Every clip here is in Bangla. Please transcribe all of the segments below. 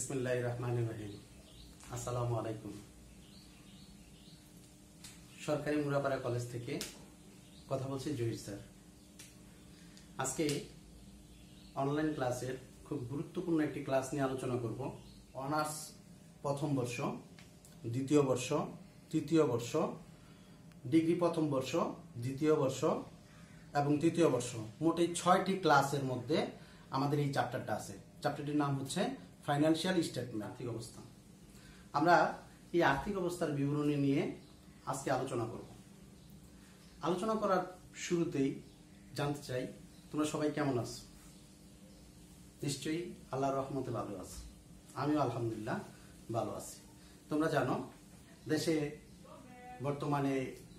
বিসমিল্লাহ রহমান রহিম। আসসালামু আলাইকুম সরকারি মুরাপাড়া কলেজ থেকে কথা বলছি জহির স্যার। আজকে অনলাইন ক্লাসের খুব গুরুত্বপূর্ণ একটি ক্লাস নিয়ে আলোচনা করব। অনার্স প্রথম বর্ষ, দ্বিতীয় বর্ষ, তৃতীয় বর্ষ, ডিগ্রি প্রথম বর্ষ, দ্বিতীয় বর্ষ এবং তৃতীয় বর্ষ। মোট এই ছয়টি ক্লাসের মধ্যে আমাদের এই চ্যাপ্টারটা আছে। চ্যাপ্টারটির নাম হচ্ছে ফাইন্যান্সিয়াল স্টেটমেন্ট আর্থিক অবস্থা। আমরা এই আর্থিক অবস্থার বিবরণী নিয়ে আজকে আলোচনা করব। আলোচনা করার শুরুতেই জানতে চাই, তোমরা সবাই কেমন আছো? নিশ্চয়ই আল্লাহর রহমতে ভালো আছো। আমিও আলহামদুলিল্লাহ ভালো আছি। তোমরা জানো, দেশে বর্তমানে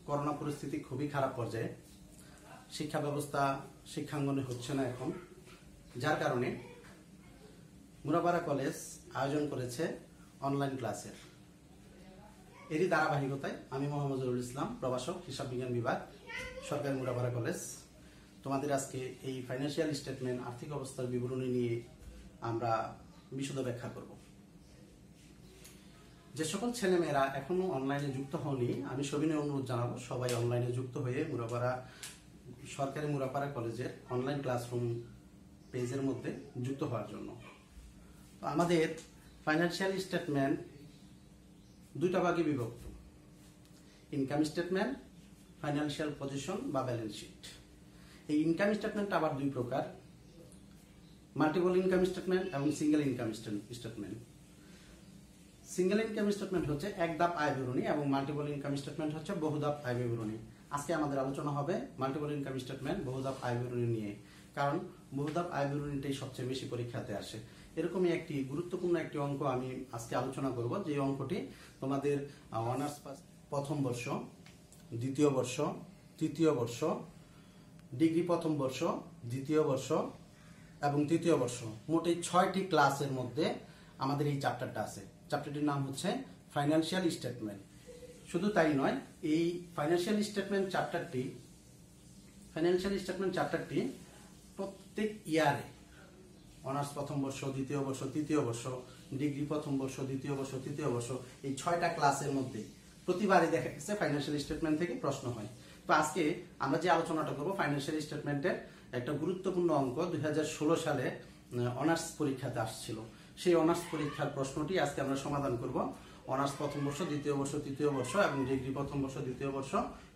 করোনা পরিস্থিতি খুবই খারাপ পর্যায়ে। শিক্ষা ব্যবস্থা, শিক্ষাঙ্গনে হচ্ছে না এখন। যার কারণে মুরাপাড়া কলেজ আয়োজন করেছে অনলাইন ক্লাসের এরই ধারাবাহিকতায় আমি মোহাম্মদুল ইসলাম, প্রভাষক, হিসাব বিজ্ঞান বিভাগ, সরকারি মুরাপাড়া কলেজ। তোমাদের আজকে এই ফাইন্যান্সিয়াল স্টেটমেন্ট আর্থিক অবস্থার বিবরণী নিয়ে আমরা বিশদ ব্যাখ্যা করব। যে সকল ছেলেমেয়েরা এখনও অনলাইনে যুক্ত হওনি, আমি সবিনয় অনুরোধ জানাব, সবাই অনলাইনে যুক্ত হয়ে মুরাপাড়া, সরকারি মুরাপাড়া কলেজের অনলাইন ক্লাসরুম পেজের মধ্যে যুক্ত হওয়ার জন্য। আমাদের ফাইন্যান্সিয়াল স্টেটমেন্ট দুইটা ভাগে বিভক্ত। ইনকাম স্টেটমেন্ট ফাইন্যান্সিয়াল পজিশন বা ব্যালেন্স শিট এই ইনকাম স্টেটমেন্ট আবার দুই প্রকার। মাল্টিপল ইনকাম স্টেটমেন্ট এবং single income statement single income statement হচ্ছে এক ধাপ আয় বিবরণী এবং মাল্টিপল ইনকাম স্টেটমেন্ট হচ্ছে বহু ধাপ আয় বিবরণী। আজকে আমাদের আলোচনা হবে মাল্টিপল ইনকাম স্টেটমেন্ট বহু ধাপ আয় বিবরণী নিয়ে। কারণ বহু ধাপ আয় বিবরণীটাই সবচেয়ে বেশি পরীক্ষাতে আসে। এরকমই একটি গুরুত্বপূর্ণ একটি অঙ্ক আমি আজকে আলোচনা করব। যে অঙ্কটি তোমাদের অনার্স প্রথম বর্ষ, দ্বিতীয় বর্ষ, তৃতীয় বর্ষ, ডিগ্রি প্রথম বর্ষ, দ্বিতীয় বর্ষ এবং তৃতীয় বর্ষ। মোট এই ছয়টি ক্লাসের মধ্যে আমাদের এই চ্যাপ্টারটা আছে। চ্যাপ্টারটির নাম হচ্ছে ফাইন্যান্সিয়াল স্টেটমেন্ট শুধু তাই নয়, এই ফাইন্যান্সিয়াল স্টেটমেন্ট চ্যাপ্টারটি ফাইন্যান্সিয়াল স্টেটমেন্ট চ্যাপ্টারটি প্রত্যেক ইয়ারে অনার্স প্রথম বর্ষ, দ্বিতীয় বর্ষ, তৃতীয় বর্ষ, ডিগ্রি প্রথম বর্ষ, দ্বিতীয় বর্ষ, তৃতীয় বর্ষ, এই ছয়টা ক্লাসের মধ্যে প্রতিবারই দেখা গেছে ফাইন্যান্সিয়াল স্টেটমেন্ট থেকে প্রশ্ন হয়। তো আজকে আমরা যে আলোচনাটা করব ফাইন্যান্সিয়াল স্টেটমেন্টের একটা গুরুত্বপূর্ণ অঙ্ক দুই সালে অনার্স পরীক্ষাতে আসছিল। সেই অনার্স পরীক্ষার প্রশ্নটি আজকে আমরা সমাধান করব। অনার্স প্রথম বর্ষ, দ্বিতীয় বর্ষ, তৃতীয় বর্ষ এবং ডিগ্রি প্রথম বর্ষ, দ্বিতীয় বর্ষ,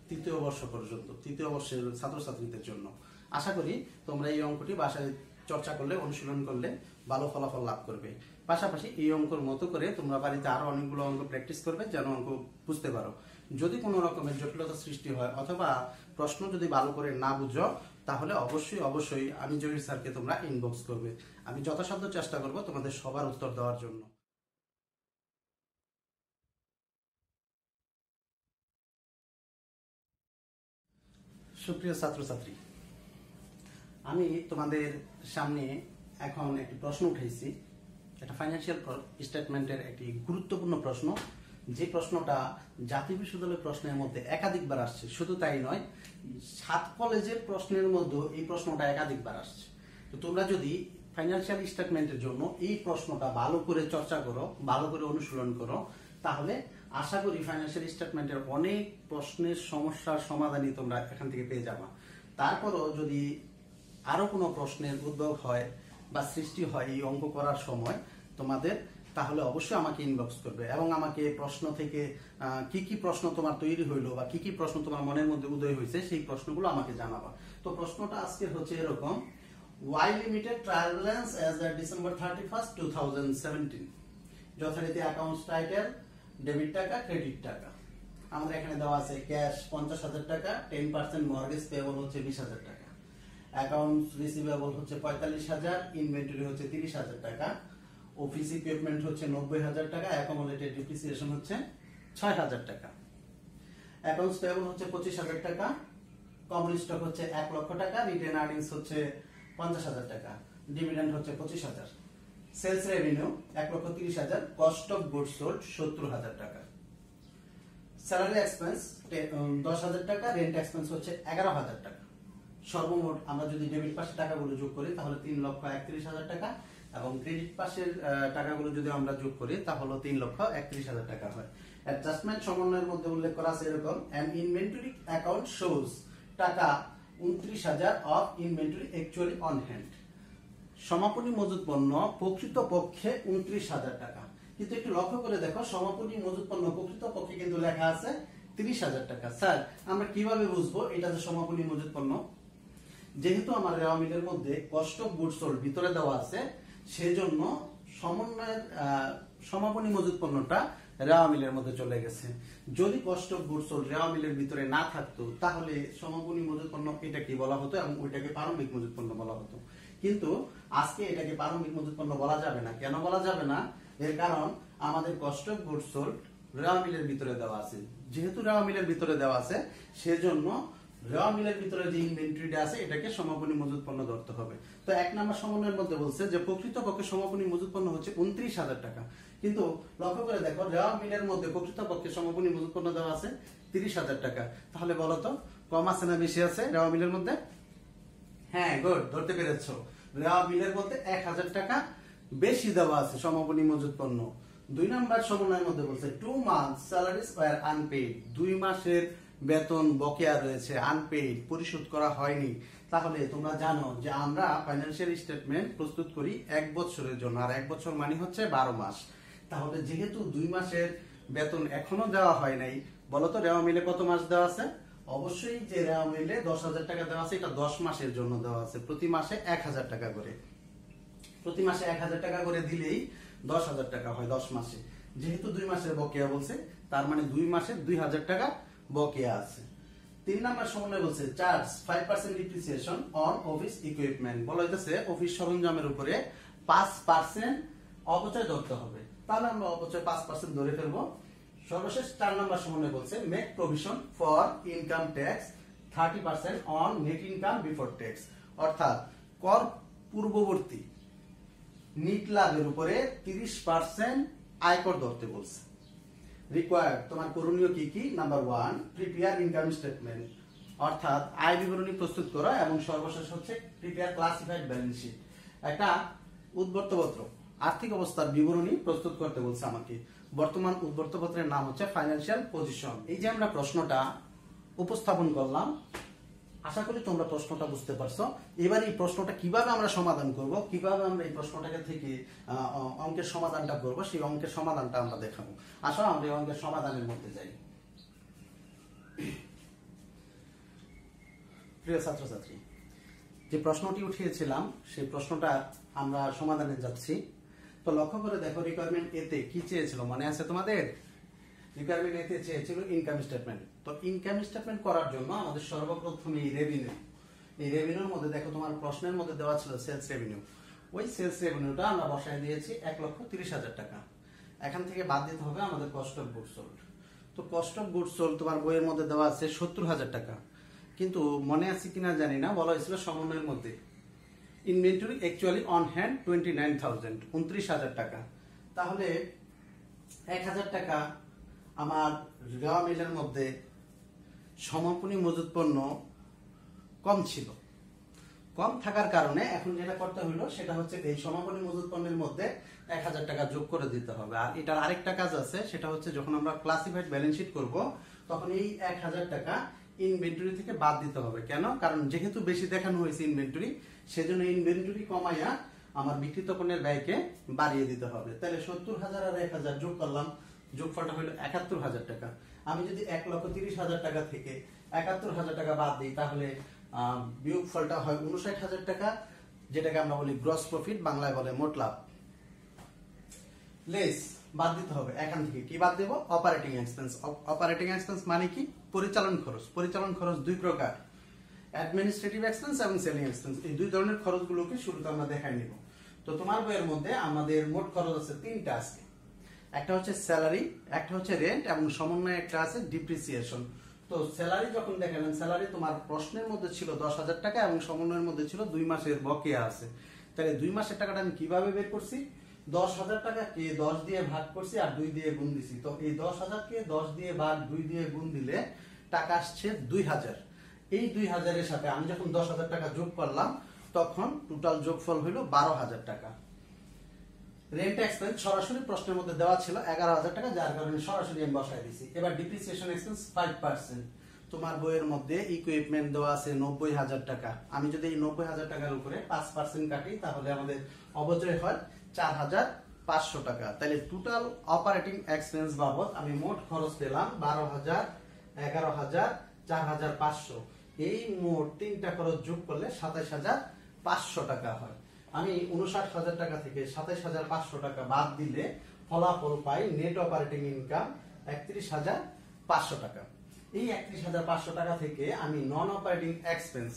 তৃতীয় বর্ষ পর্যন্ত, তৃতীয় বর্ষের ছাত্রছাত্রীদের জন্য। আশা করি তোমরা এই অঙ্কটি বাসায় চর্চা করলে, অনুশীলন করলে ভালো ফলাফল লাভ করবে। পাশাপাশি এই অঙ্কর মতো করে তোমরা বাড়িতে আরও অনেকগুলো অঙ্ক প্র্যাকটিস করবে যেন অঙ্ক বুঝতে পারো। যদি কোনো রকমের জটিলতা সৃষ্টি হয় অথবা প্রশ্ন যদি ভালো করে না বুঝো, তাহলে অবশ্যই অবশ্যই আমি জহির স্যারকে তোমরা ইনবক্স করবে। আমি যথাসাধ্য চেষ্টা করব তোমাদের সবার উত্তর দেওয়ার জন্য। সুপ্রিয় ছাত্রছাত্রী আমি তোমাদের সামনে এখন একটি প্রশ্ন উঠেছি একটা ফাইন্যান্সিয়াল স্টেটমেন্টের একটি গুরুত্বপূর্ণ প্রশ্ন। যে প্রশ্নটা জাতীয় বিশ্ববিদ্যালয়ের প্রশ্নের মধ্যে একাধিকবার আসছে, শুধু তাই নয়, সাত কলেজের প্রশ্নের মধ্যে এই প্রশ্নটা একাধিকবার আসছে। তো তোমরা যদি ফাইন্যান্সিয়াল স্টেটমেন্টের জন্য এই প্রশ্নটা ভালো করে চর্চা করো, ভালো করে অনুশীলন করো, তাহলে আশা করি ফাইন্যান্সিয়াল স্টেটমেন্টের অনেক প্রশ্নের সমস্যার সমাধানই তোমরা এখান থেকে পেয়ে যাবা। তারপরও যদি আরও কোনো প্রশ্নের উদ্ভব হয় বা সৃষ্টি হয় এই অঙ্ক করার সময় তোমাদের, তাহলে অবশ্যই আমাকে ইনবক্স করবে এবং আমাকে প্রশ্ন থেকে কি কি প্রশ্ন তোমার তৈরি হইল বা কি কি প্রশ্ন তোমার মনের মধ্যে উদয় হয়েছে সেই প্রশ্নগুলো আমাকে জানাবা। তো প্রশ্নটা আজকে হচ্ছে এরকম Y limited trial balance as the December thirty first two thousand seventeen যথারীতি অ্যাকাউন্টস টাইটেল ডেবিট টাকা ক্রেডিট টাকা। আমাদের এখানে দেওয়া আছে ক্যাশ পঞ্চাশ হাজার টাকা টেন পার্সেন্ট মর্গেজ পেয়েবল হচ্ছে বিশ হাজার টাকা। অ্যাকাউন্টস রিসিভেবল হচ্ছে পঁয়তাল্লিশ হাজার ইনভেন্টরি হচ্ছে তিরিশ হাজার টাকা অফিস ইকুইপমেন্ট হচ্ছে নব্বই হাজার টাকা অ্যাকোমোডেটেড ডিপ্রিসিয়েশন হচ্ছে ছয় হাজার টাকা। অ্যাকাউন্টস পেয়েবল হচ্ছে পঁচিশ হাজার টাকা কমন স্টক হচ্ছে এক লক্ষ টাকা রিটেন আর্নিংস হচ্ছে পঞ্চাশ হাজার টাকা ডিভিডেন্ড হচ্ছে পঁচিশ হাজার। সেলস রেভিনিউ এক লক্ষ তিরিশ হাজার কস্ট অফ গুড সোল্ড সত্তর হাজার টাকা। স্যালারি এক্সপেন্স দশ হাজার টাকা রেন্ট এক্সপেন্স হচ্ছে এগারো হাজার টাকা। সর্বমোট আমরা যদি ডেবিট পাশে টাকাগুলো যোগ করি, তাহলে তিন লক্ষ একত্রিশ হাজার টাকা এবং ক্রেডিট পাশের টাকাগুলো যদি আমরা যোগ করি, তাহলে তিন লক্ষ একত্রিশ হাজার টাকা হয়। অ্যাডজাস্টমেন্ট সমন্বয়ের মধ্যে উল্লেখ করা আছে এরকম অ্যান ইনভেন্টরি অ্যাকাউন্ট শোজ টাকা উনত্রিশ হাজার of inventory actually on hand সমাপনী মজুত পণ্য প্রকৃত পক্ষে উনত্রিশ হাজার টাকা। কিন্তু একটু লক্ষ্য করে দেখো, সমাপনী মজুত পণ্য প্রকৃত পক্ষে কিন্তু লেখা আছে তিরিশ হাজার টাকা। স্যার, আমরা কীভাবে বুঝব এটা যে সমাপনী মজুত পণ্য? যেহেতু আমার রেওয়া মিলের মধ্যে কষ্ট সোল্ড ভিতরে দেওয়া আছে, সেজন্য সমন্বয়ের সমাপনী মজুত পণ্যটা রেওয়া মিলের মধ্যে চলে গেছে। যদি কষ্ট সোল্ড রেওয়া মিলের ভিতরে না থাকতো, তাহলে সমাপনী মজুত পণ্য এটা কি বলা হতো এবং ওইটাকে প্রারম্ভিক মজুত পণ্য বলা হতো। কিন্তু আজকে এটাকে প্রারম্ভিক মজুত পণ্য বলা যাবে না। কেন বলা যাবে না? এর কারণ আমাদের কষ্ট সোল্ড রেওয়া মিলের ভিতরে দেওয়া আছে। যেহেতু রেওয়া মিলের ভিতরে দেওয়া আছে, সেজন্য মিলের ভিতরে যে ইনভেন্টরিটা আছে, এটাকে সমাপনী মজুত পণ্য ধরতে হবে। তো এক নম্বর সমন্বয়ের মধ্যে বলছে যে সমাপনী পণ্য হচ্ছে উনত্রিশ হাজার টাকা। কিন্তু লক্ষ্য করে দেখো মিলের মধ্যে সমাপনী পণ্য দেওয়া আছে তিরিশ হাজার টাকা। তাহলে কম আছে না বেশি আছে মিলের মধ্যে? হ্যাঁ গুড ধরতে পেরেছ। রেওয়া বিলের মধ্যে এক হাজার টাকা বেশি দেওয়া আছে সমাপনী মজুত পণ্য দুই নাম্বার সমন্বয়ের মধ্যে বলছে two month salaries were unpaid দুই মাসের বেতন, বকেয়া রয়েছে আনপেইড পরিশোধ করা হয়নি। তাহলে তোমরা জানো যে আমরা ফাইন্যান্সিয়াল স্টেটমেন্ট প্রস্তুত করি এক বছরের জন্য। আর এক বছর মানে হচ্ছে বারো মাস। তাহলে যেহেতু দুই মাসের বেতন এখনও দেওয়া হয় নাই বলতো রেওয়া মিলে কত মাস দেওয়া আছে? অবশ্যই যে রেওয়া মিলে দশ হাজার টাকা দেওয়া আছে, এটা দশ মাসের জন্য দেওয়া আছে। প্রতি মাসে এক হাজার টাকা করে। প্রতি মাসে এক হাজার টাকা করে দিলেই দশ হাজার টাকা হয় দশ মাসে। যেহেতু দুই মাসের বকেয়া বলছে, তার মানে দুই মাসে দুই হাজার টাকা বকেয়া আছে। তিন নাম্বার সমন্বয় বলছে charge five percent depreciation on office equipment বলা হইতেছে অফিস সরঞ্জামের উপরে পাঁচ পার্সেন্ট অপচয় ধরতে হবে। তাহলে আমরা অপচয় পাঁচ পার্সেন্ট ধরে ফেলব। সর্বশেষ চার নাম্বার সমন্বয় বলছে make provision for income tax thirty percent on net income before tax অর্থাৎ, কর পূর্ববর্তী নিট লাভের উপরে তিরিশ পার্সেন্ট আয়কর ধরতে বলছে। রিকোয়ার্ড তোমার করণীয় কি কি? Number one prepare income statement অর্থাৎ আয় বিবরণী প্রস্তুত করা এবং সর্বশেষ হচ্ছে প্রিপেয়ার ক্লাসিফাইড ব্যালেন্স শিট একটা উদ্বর্তপত্র আর্থিক অবস্থার বিবরণী প্রস্তুত করতে বলছে আমাকে। বর্তমান উদ্বর্তপত্রের নাম হচ্ছে ফাইন্যান্সিয়াল পজিশন এই যে আমরা প্রশ্নটা উপস্থাপন করলাম আশা করি তোমরা প্রশ্নটা বুঝতে পারছ। এবার এই প্রশ্নটা কীভাবে আমরা সমাধান করব, কীভাবে আমরা এই প্রশ্নটাকে থেকে অঙ্কের সমাধানটা করব, সেই অঙ্কের সমাধানটা আমরা দেখাবো। আসো, আমরা এই অঙ্কের সমাধানের মধ্যে যাই। প্রিয় ছাত্রছাত্রী, যে প্রশ্নটি উঠিয়েছিলাম, সেই প্রশ্নটা আমরা সমাধানে যাচ্ছি। তো লক্ষ্য করে দেখো রিকোয়ারমেন্ট এতে কি চেয়েছিল? মনে আছে তোমাদের? রিকোয়ারমেন্ট এতে চেয়েছিল ইনকাম স্টেটমেন্ট তো ইনকাম স্টেটমেন্ট করার জন্য আমাদের সর্বপ্রথমে এই রেভিনিউ এই রেভিনিউর মধ্যে দেখো তোমার প্রশ্নের মধ্যে দেওয়া ছিল সেলস রেভিনিউ ওই সেলস রেভিনিউটা আমরা বসায় দিয়েছি এক লক্ষ তিরিশ হাজার টাকা। এখান থেকে বাদ দিতে হবে আমাদের কস্ট অফ গুড সোল্ড তো কস্ট অফ গুড সোল্ড তোমার বইয়ের মধ্যে দেওয়া আছে সত্তর হাজার টাকা। কিন্তু মনে আছে কিনা জানি না, বলা হয়েছিল সমন্বয়ের মধ্যে। Inventory actually on hand twenty nine thousand উনত্রিশ হাজার টাকা। তাহলে এক হাজার টাকা আমার রেওয়া মিলের মধ্যে সমাপনী মজুত পণ্য কম ছিল। কম থাকার কারণে এখন যেটা করতে হলো সেটা হচ্ছে এই সমাপনী মজুত পণ্যের মধ্যে এক হাজার টাকা যোগ করে দিতে হবে। আর এটার আরেকটা কাজ আছে, সেটা হচ্ছে যখন আমরা ক্লাসিফাইড ব্যালেন্স শিট করব, তখন এই এক হাজার টাকা ইনভেন্টরি থেকে বাদ দিতে হবে। কেন? কারণ যেহেতু বেশি দেখানো হয়েছে ইনভেন্টরি সেজন্য ইনভেন্টরি কমাইয়া আমার বিকৃত পণ্যের ব্যয়কে বাড়িয়ে দিতে হবে। তাহলে সত্তর হাজার আর এক হাজার যোগ করলাম, যোগফলটা হলো একাত্তর হাজার টাকা। আমি যদি এক লক্ষ তিরিশ হাজার টাকা থেকে একাত্তর হাজার টাকা বাদ দিই তাহলে আহ, বিয়োগফলটা হয় উনষাট হাজার টাকা যেটাকে আমরা বলি গ্রস প্রফিট বাংলায় বলে মোট লাভ। লেস বাদ দিতে হবে এখান থেকে। কি বাদ দেব? অপারেটিং এক্সপেন্স অপারেটিং এক্সপেন্স মানে কি? পরিচালন খরচ। পরিচালন খরচ দুই প্রকার। অ্যাডমিনিস্ট্রেটিভ এক্সপেন্স এবং সেলিং এক্সপেন্স এই দুই ধরনের খরচগুলোকে শুরুতে আমরা দেখাই নিব। তো তোমার বইয়ের মধ্যে আমাদের মোট খরচ আছে তিনটা আজকে। একটা হচ্ছে স্যালারি একটা হচ্ছে রেন্ট এবং সমন্বয়ে একটা আছে ডিপ্রিসিয়েশন তো স্যালারি যখন দেখালেন স্যালারি তোমার প্রশ্নের মধ্যে ছিল দশ হাজার টাকা এবং সমন্বয়ের মধ্যে ছিল দুই মাসের বকেয়া আছে। তাহলে দুই মাসের টাকাটা আমি কীভাবে বের করছি? দশ হাজার টাকাকে দশ দিয়ে ভাগ করছি আর দুই দিয়ে গুণ দিছি। তো এই দশ হাজারকে দশ দিয়ে ভাগ দুই দিয়ে গুণ দিলে টাকা আসছে দুই হাজার। এই দুই হাজারের সাথে আমি যখন দশ হাজার টাকা যোগ করলাম, তখন টোটাল যোগফল হইল বারো হাজার টাকা। রেন্ট এক্সপেন্স সরাসরি প্রশ্নের মধ্যে দেওয়া ছিল এগারো হাজার টাকা, যার কারণে সরাসরি আমি বসাই দিছি এবার ডিপ্রিসিয়েশন এক্সপেন্স ফাইভ পার্সেন্ট তোমার বইয়ের মধ্যে ইকুইপমেন্ট দেওয়া আছে নব্বই হাজার টাকা। আমি যদি এই নব্বই হাজার টাকার উপরে পাঁচ পার্সেন্ট কাটি, তাহলে আমাদের অবচয় হয় চার হাজার পাঁচশো টাকা। তাহলে টোটাল অপারেটিং এক্সপেন্স বাবদ আমি মোট খরচ পেলাম বারো হাজার, এগারো হাজার, চার হাজার পাঁচশো। এই মোট তিনটা খরচ যোগ করলে সাতাইশ হাজার পাঁচশো টাকা হয়। আমি উনষাট হাজার টাকা থেকে সাতাইশ হাজার পাঁচশো টাকা বাদ দিলে ফলাফল পাই নেট অপারেটিং ইনকাম একত্রিশ হাজার পাঁচশো টাকা। এই একত্রিশ হাজার পাঁচশো টাকা থেকে আমি নন অপারেটিং এক্সপেন্স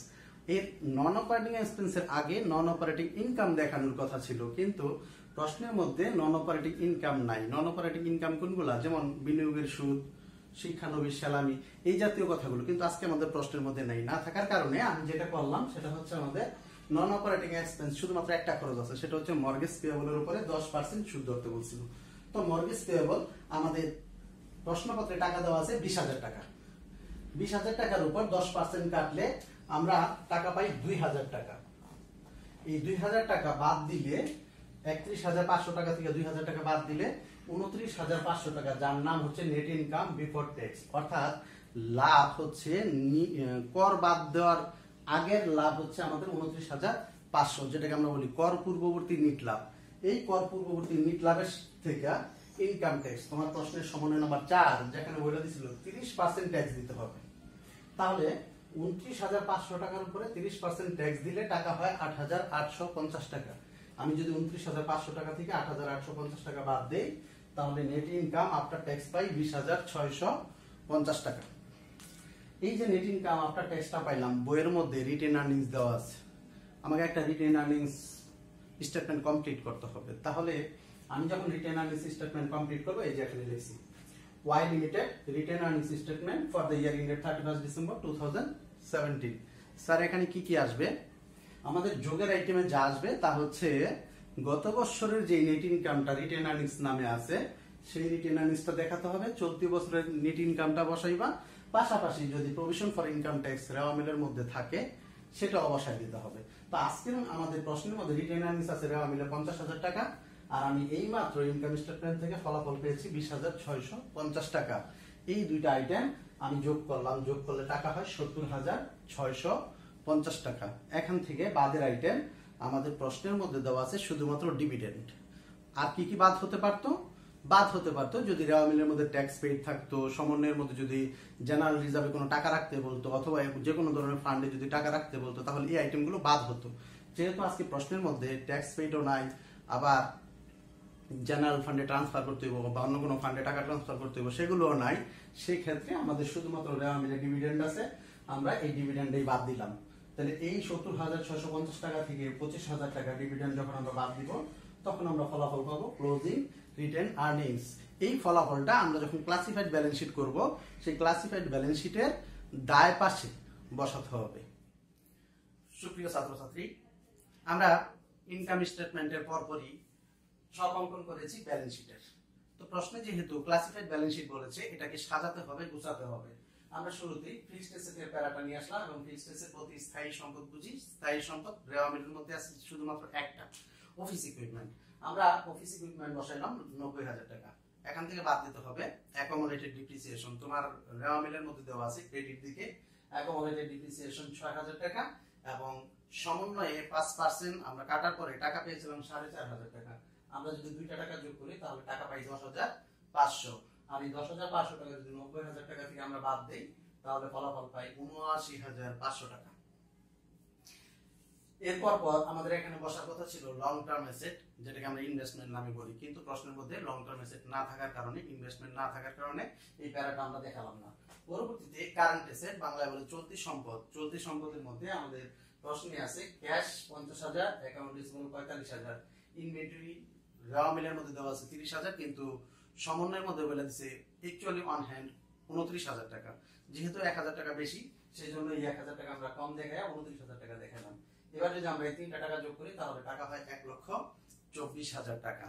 এর নন অপারেটিং এক্সপেন্সের আগে নন অপারেটিং ইনকাম দেখানোর কথা ছিল, কিন্তু প্রশ্নের মধ্যে নন অপারেটিং ইনকাম নাই। নন অপারেটিং ইনকাম কোনগুলা? যেমন বিনিয়োগের সুদ, শিক্ষানবিশ সালামি এই জাতীয় কথাগুলো। কিন্তু আজকে আমাদের প্রশ্নের মধ্যে নেই, না থাকার কারণে আমি যেটা করলাম সেটা হচ্ছে আমাদের নন অপারেটিং এক্সপেন্স শুধুমাত্র একটা খরচ আছে, সেটা হচ্ছে মর্গেজ পেয়েবলের উপরে দশ পার্সেন্ট সুদ ধরতে বলছিল। তো মর্গেজ পেয়েবল আমাদের প্রশ্নপত্রে টাকা দেওয়া আছে বিশ হাজার টাকা। বিশ হাজার টাকার উপর দশ পার্সেন্ট কাটলে আমরা টাকা পাই দুই হাজার টাকা। এই দুই হাজার টাকা বাদ দিলে একত্রিশ হাজার পাঁচশো টাকা থেকে দুই হাজার টাকা বাদ দিলে উনত্রিশ হাজার পাঁচশো টাকা, যার নাম হচ্ছে নেট ইনকাম বিফোর ট্যাক্স অর্থাৎ লাভ হচ্ছে কর বাদ দেওয়ার আগের লাভ হচ্ছে আমাদের উনত্রিশ হাজার পাঁচশো, যেটাকে আমরা বলি কর পূর্ববর্তী নিট লাভ। এই কর পূর্ববর্তী নিট লাভের থেকে ইনকাম ট্যাক্স তোমার প্রশ্নের সমন্বয় নাম্বার চার, যেখানে বলে দিছিল তিরিশ পার্সেন্ট ট্যাক্স দিতে হবে। তাহলে উনত্রিশ হাজার পাঁচশো টাকার উপরে তিরিশ পার্সেন্ট ট্যাক্স দিলে টাকা হয় আট হাজার আটশো পঞ্চাশ টাকা। আমি যদি উনত্রিশ হাজার পাঁচশো টাকা থেকে আট হাজার আটশো পঞ্চাশ টাকা বাদ দেই, তাহলে নেট ইনকাম আফটার ট্যাক্স পাই বিশ হাজার ছয়শো পঞ্চাশ টাকা। এই যে নেট ইনকাম আফটার ট্যাক্সটা পাইলাম, বইয়ের মধ্যে রিটেন আর্নিংস দেওয়া আছে। আমাকে একটা রিটেন আর্নিংস স্টেটমেন্ট কমপ্লিট করতে হবে। তাহলে আমি যখন রিটেন আর্নিংস স্টেটমেন্ট কমপ্লিট করব, এই যে এখানে লিখছি Y limited retained earnings statement for the year ended thirty first December two thousand seventeen sir, এখানে কি কি আসবে? আমাদের যোগের আইটেমে যা আসবে তা হচ্ছে, গত বছরের যে নেট ইনকামটা রিটেন আর্নিংস নামে আছে, সেই রিটেন আর্নিংসটা দেখাতে হবে। চলতি বছরের নেট ইনকামটা বসাইবা। পাশাপাশি যদি প্রভিশন ফর ইনকাম ট্যাক্স রেওয়া মিলের মধ্যে থাকে, সেটা অবসায় দিতে হবে। তো আজকের আমাদের প্রশ্নের মধ্যে রিটেন আর্নিংস আছে রেওয়া মিলে পঞ্চাশ হাজার টাকা, আর আমি এই মাত্র ইনকাম স্টেটমেন্ট থেকে ফলাফল পেয়েছি বিশ হাজার ছয়শো পঞ্চাশ টাকা। এই দুইটা আইটেম আমি যোগ করলাম। যোগ করলে টাকা হয় সত্তর হাজার ছয়শো পঞ্চাশ টাকা। এখান থেকে বাদের আইটেম আমাদের প্রশ্নের মধ্যে দেওয়া আছে শুধুমাত্র ডিভিডেন্ড আর কি কি বাদ হতে পারতো? বাদ হতে পারতো। যদি রেওয়া মিলের মধ্যে ট্যাক্স পেইড থাকতো, সমন্বয়ের মধ্যে যদি জেনারেল রিজার্ভে কোনো টাকা রাখতে বলতো, অথবা যে কোনো ধরনের ফান্ডে যদি টাকা রাখতে বলতো, তাহলে এই আইটেমগুলো বাদ হতো। যেহেতু আজকে প্রশ্নের মধ্যে ট্যাক্স পেইডও নাই, আবার জেনারেল ফান্ডে ট্রান্সফার করতে হইব বা অন্য কোনো ফান্ডে টাকা ট্রান্সফার করতে হইব, সেগুলোও নাই, সেক্ষেত্রে আমাদের শুধুমাত্র রেওয়া মিলে ডিভিডেন্ড আছে, আমরা এই ডিভিডেন্ডেই বাদ দিলাম। তাহলে এই সত্তর হাজার ছশো পঞ্চাশ টাকা থেকে পঁচিশ হাজার টাকা ডিভিডেন্ড যখন আমরা বাদ দিব তখন আমরা ফলাফল পাবো ক্লোজিং রিটার্ন আর্নিংস এই ফলাফলটা আমরা যখন ক্লাসিফাইড ব্যালেন্স শিট করব, সেই ক্লাসিফাইড ব্যালেন্স শিটের দায় পাশে বসাতে হবে। সুপ্রিয় ছাত্রছাত্রী, আমরা ইনকাম স্টেটমেন্টের পরপরই সব অঙ্কন করেছি ব্যালেন্স শিটের তো প্রশ্নে যেহেতু ক্লাসিফাইড ব্যালেন্স শিট বলেছে, এটাকে সাজাতে হবে, গুছাতে হবে। আমরা শুরুতেই ফিক্সড এসেটের প্যারাটা নিয়ে আসলাম এবং ফিক্সড এসেট প্রতি স্থায়ী সম্পদ বুঝি, স্থায়ী সম্পদ রেওয়া মিলের মধ্যে আছে শুধুমাত্র একটা। অফিস ইকুইপমেন্ট আমরা অফিস ইকুইপমেন্ট বসাইলাম নব্বই হাজার টাকা। এখান থেকে বাদ দিতে হবে অ্যাকোমোডেটেড ডিপ্রিসিয়েশন তোমার রেওয়া মিলের মধ্যে দেওয়া আছে ক্রেডিট দিকে। অ্যাকোমোডেটেড ডিপ্রিসিয়েশন ছয় হাজার টাকা এবং সমন্বয়ে পাঁচ পার্সেন্ট আমরা কাটার পরে টাকা পেয়েছিলাম সাড়ে চার হাজার টাকা। আমরা যদি দুইটা টাকা যোগ করি, তাহলে টাকা পাই দশ হাজার পাঁচশো। আর এই দশ হাজার পাঁচশো টাকা যদি নব্বই হাজার টাকা থেকে আমরা বাদ দিই, তাহলে ফলাফল পাই উনআশি হাজার পাঁচশো টাকা। এরপর পর আমাদের এখানে বসার কথা ছিল লং টার্ম অ্যাসেট যেটাকে আমরা ইনভেস্টমেন্ট নামে বলি। কিন্তু প্রশ্নের মধ্যে লং টার্ম অ্যাসেট না থাকার কারণে ইনভেস্টমেন্ট না থাকার কারণে এই প্যারাটা আমরা দেখালাম না। পরবর্তীতে কারেন্ট অ্যাসেট বাংলায় বলে চলতি সম্পদ। চলতি সম্পদের মধ্যে আমাদের প্রশ্নে আছে ক্যাশ পঞ্চাশ হাজার অ্যাকাউন্ট রিসিভেবল পঁয়তাল্লিশ হাজার। ইনভেন্টরি র মিলের মধ্যে দেওয়া আছে তিরিশ হাজার, কিন্তু সমন্বয়ের মধ্যে বলে দিছে অ্যাকচুয়ালি অন হ্যান্ড উনত্রিশ হাজার টাকা। যেহেতু এক হাজার টাকা বেশি সেই জন্য এই এক হাজার টাকা আমরা কম দেখায় উনত্রিশ হাজার টাকা দেখালাম। এবার যদি আমরা এই তিনটা টাকা যোগ করি, তাহলে টাকা হয় এক লক্ষ চব্বিশ হাজার টাকা।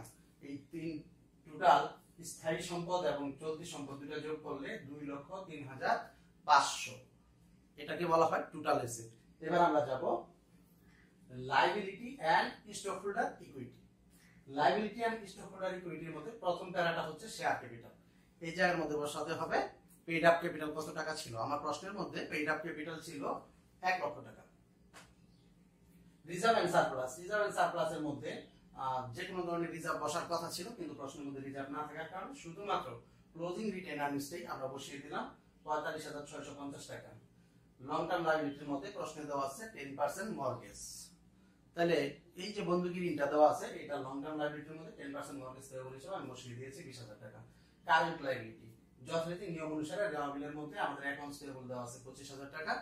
এই তিন টোটাল স্থায়ী সম্পদ এবং চলতি সম্পদ দুটো যোগ করলে দুই লক্ষ তিন হাজার পাঁচশো। এটাকে বলা হয় টোটাল এসেট এবার আমরা যাব liability and stockholder equity liability and stockholder ইকুইটির মধ্যে প্রথম প্যারাটা হচ্ছে শেয়ার ক্যাপিটাল এই জায়গার মধ্যে বসাতে হবে পেইড আপ ক্যাপিটাল কত টাকা ছিল? আমার প্রশ্নের মধ্যে পেইড আপ ক্যাপিটাল ছিল এক লক্ষ টাকা। Reserve and surplus reserve and সারপ্লাসের মধ্যে যে কোনো ধরনের রিজার্ভ বসার কথা ছিল, কিন্তু প্রশ্নের মধ্যে রিজার্ভ না থাকার কারণে শুধুমাত্র ক্লোজিং রিটেন আর্নিংসটাই আমরা বসিয়ে দিলাম, পঁয়তাল্লিশ হাজার ছয়শো পঞ্চাশ টাকা। লং টার্ম লাইবিলিটির মধ্যে প্রশ্নে দেওয়া আছে টেন পার্সেন্ট মর্গেজ তাহলে এই যে বন্ধকি ঋণটা দেওয়া আছে, এটা লং টার্ম লাইবিলিটির মধ্যে টেন পার্সেন্ট মর্গেজ দেওয়া হিসেবে আমি বসিয়ে দিয়েছি বিশ হাজার টাকা। কারেন্ট লাইবিলিটি যথারীতি নিয়ম অনুসারে রেওয়া বিলের মধ্যে আমাদের অ্যাকাউন্টস পেয়েবল দেওয়া আছে পঁচিশ হাজার টাকা।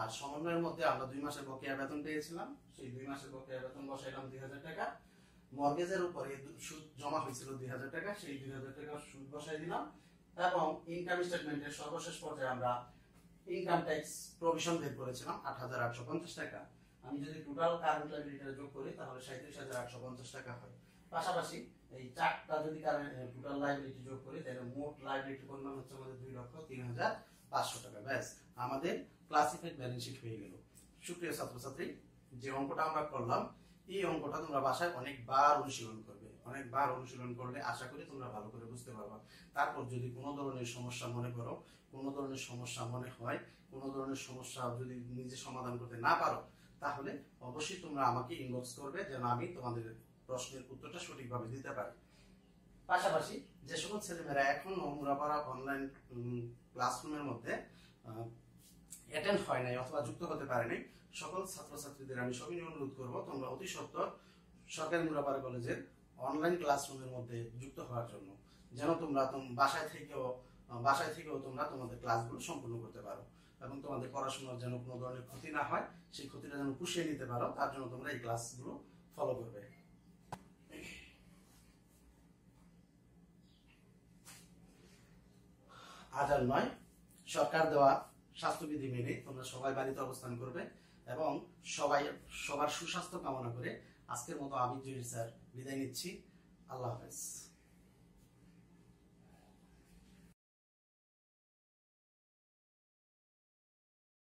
আর সমন্বয়ের মধ্যে আমরা দুই মাসের বকেয়া বেতন পেয়েছিলাম। সেই দুই মাসের বকেয়া বেতন বসাইলাম দুই হাজার টাকা। মর্গেজের উপরে সুদ জমা হয়েছিল দুই হাজার টাকা, সেই দুই হাজার টাকা সুদ বসাই দিলাম। এবং ইনকাম স্টেটমেন্টের সর্বশেষ পর্যায়ে আমরা ইনকাম ট্যাক্স প্রভিশন বের করেছিলাম আট হাজার আটশো পঞ্চাশ টাকা। আমি যদি টোটাল কারেন্ট লাইবিলিটি যোগ করি, তাহলে সাঁত্রিশ হাজার আটশো পঞ্চাশ টাকা হয়। পাশাপাশি এই চারটা যদি টোটাল লাইবিলিটি যোগ করি, তাহলে মোট লাইবিলিটি পরিমাণ হচ্ছে আমাদের দুই লক্ষ তিন হাজার পাঁচশো টাকা। ব্যাস, আমাদের ক্লাসিফাইড ব্যালেন্স শিট হয়ে গেল। সুপ্রিয় ছাত্রছাত্রী, যে অঙ্কটা আমরা করলাম, এই অঙ্কটা তোমরা বাসায় অনেকবার অনুশীলন করবে। অনেকবার অনুশীলন করলে আশা করি তোমরা ভালো করে বুঝতে পারবা। তারপর যদি কোনো ধরনের সমস্যা মনে করো, কোনো ধরনের সমস্যা মনে হয়, কোনো ধরনের সমস্যা যদি নিজে সমাধান করতে না পারো, তাহলে অবশ্যই তোমরা আমাকে ইনবক্স করবে যেন আমি তোমাদের প্রশ্নের উত্তরটা সঠিকভাবে দিতে পারি। পাশাপাশি যে সকল ছেলেমেয়েরা এখনও মুরাপাড়া অনলাইন ক্লাসরুমের মধ্যে অ্যাটেন্ড হয় নাই অথবা যুক্ত হতে পারেনি সকল ছাত্রছাত্রীদের আমি সবই অনুরোধ করব, তোমরা অতি সত্বর সরকারি মুরাপাড়া কলেজের অনলাইন ক্লাসরুমের মধ্যে যুক্ত হওয়ার জন্য, যেন তোমরা তোম- বাসায় থেকেও বাসায় থেকেও তোমরা তোমাদের ক্লাসগুলো সম্পূর্ণ করতে পারো এবং তোমাদের পড়াশোনার যেন কোনো ধরনের ক্ষতি না হয়, সেই ক্ষতিটা যেন পুষিয়ে নিতে পারো, তার জন্য তোমরা এই ক্লাসগুলো ফলো করবে। আজ আর নয়, সরকার দেওয়া স্বাস্থ্যবিধি মেনে তোমরা সবাই বাড়িতে অবস্থান করবে এবং সবাই, সবার সুস্বাস্থ্য কামনা করে আজকের মতো আমি জহির স্যার বিদায় নিচ্ছি। আল্লাহ হাফেজ।